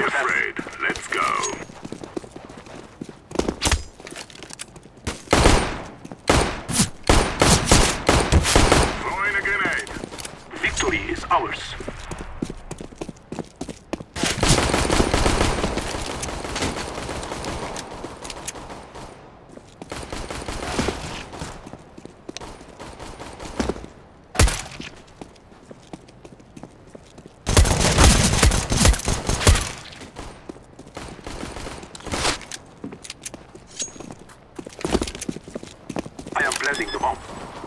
be afraid. Let's go. Throwing a grenade. Victory is ours. Sending the bomb.